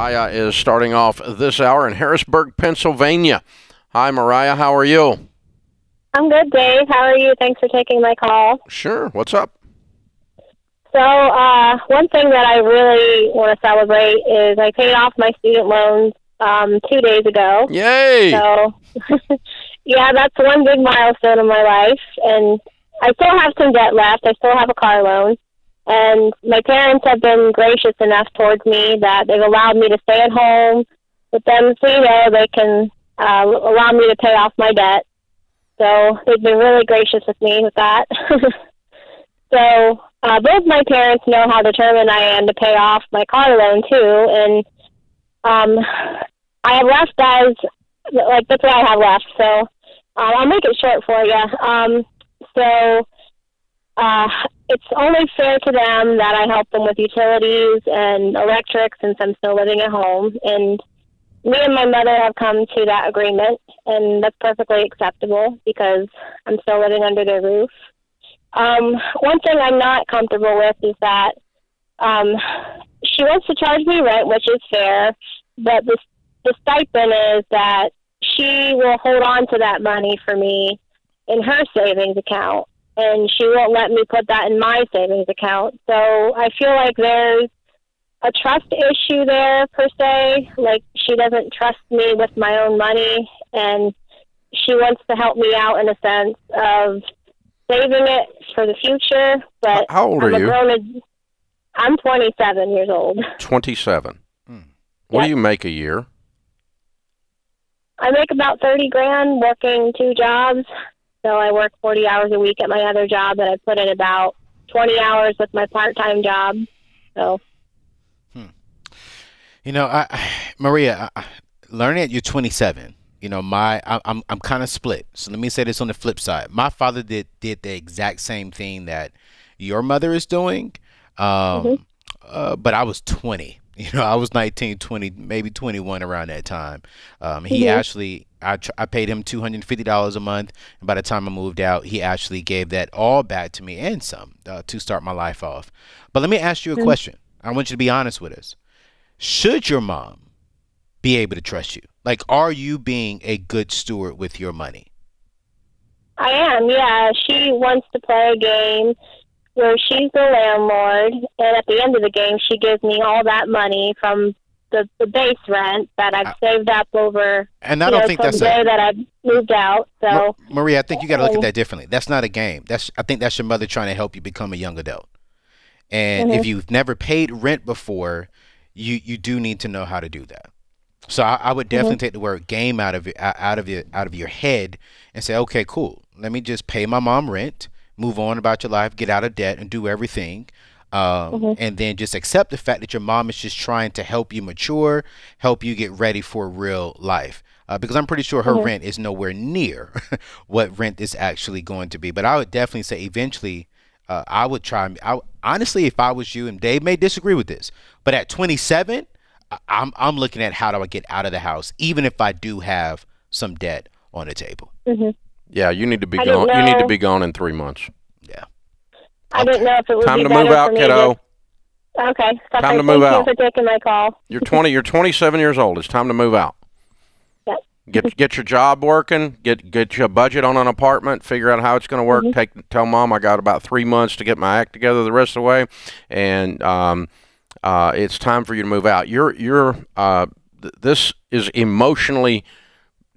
Mariah is starting off this hour in Harrisburg, Pennsylvania. Hi, Mariah. How are you? I'm good, Dave. How are you? Thanks for taking my call. Sure. What's up? So, uh, one thing that I really want to celebrate is I paid off my student loans um, two days ago. Yay! So, yeah, that's one big milestone in my life. And I still have some debt left. I still have a car loan. And my parents have been gracious enough towards me that they've allowed me to stay at home with them so you know they can uh, allow me to pay off my debt. So they've been really gracious with me with that. so uh, both my parents know how determined I am to pay off my car loan too, and um, I have left as, like that's what I have left. So um, I'll make it short for you. Um, so uh, it's only fair to them that I help them with utilities and electric since I'm still living at home. And me and my mother have come to that agreement, and that's perfectly acceptable because I'm still living under their roof. Um, one thing I'm not comfortable with is that um, she wants to charge me rent, which is fair, but the, the stipend is that she will hold on to that money for me in her savings account and she won't let me put that in my savings account. So I feel like there's a trust issue there per se. Like she doesn't trust me with my own money, and she wants to help me out in a sense of saving it for the future. But How old I'm are you? grown. I'm 27 years old. 27. Hmm. What Yep. do you make a year? I make about 30 grand working two jobs. So I work 40 hours a week at my other job, and I put in about 20 hours with my part-time job. So You know, I, Maria, I, learning at you're 27. You know, my I, I'm I'm kind of split. So let me say this on the flip side. My father did did the exact same thing that your mother is doing, um, uh, but I was 20. You know, I was 19, 20, maybe 21 around that time. Um, he Mhm. actually, I, tr- I paid him $250 a month. And by the time I moved out, he actually gave that all back to me and some uh, to start my life off. But let me ask you a Mhm. question. I want you to be honest with us. Should your mom be able to trust you? Like, are you being a good steward with your money? I am, yeah. She wants to play a game where she's the landlord, and at the end of the game, she gives me all that money from the, the base rent that I've I- saved up over. And I don't know, think that's the day a that I've moved out. So Ma- Maria. I think you got to look at that differently. That's not a game. That's I think that's your mother trying to help you become a young adult. And if Mhm. you've never paid rent before, you you do need to know how to do that. So I, I would definitely take the word game out of it out of your out of your head and say, okay, cool. Let me just pay my mom rent, move on about your life, get out of debt, and do everything. Um, Mhm. And then just accept the fact that your mom is just trying to help you mature, help you get ready for real life. Uh, because I'm pretty sure her Mhm. rent is nowhere near what rent is actually going to be. But I would definitely say eventually, uh, I would try. I, honestly, if I was you, and Dave may disagree with this, but at 27, I- I'm I'm looking at how do I get out of the house, even if I do have some debt on the table. mhm. Yeah, you need to be I gone. You need to be gone in three months. Yeah. I didn't know if it would Time be to move out, kiddo. To, okay. Time to move Thank out. you for taking my call. You're 20. You're 27 years old. It's time to move out. Yep. Get get your job working. Get get your budget on an apartment. Figure out how it's going to work. Mhm. Take tell mom I got about three months to get my act together the rest of the way, and um, uh, it's time for you to move out. You're you're uh, th- this is emotionally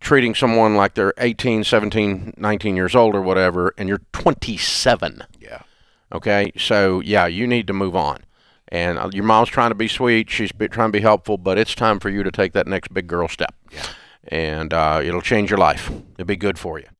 treating someone like they're 18, 17, 19 years old or whatever, and you're 27. Yeah. Okay, so yeah, you need to move on. And uh, your mom's trying to be sweet. She's be, trying to be helpful, but it's time for you to take that next big girl step. Yeah. And uh, it'll change your life. It'll be good for you.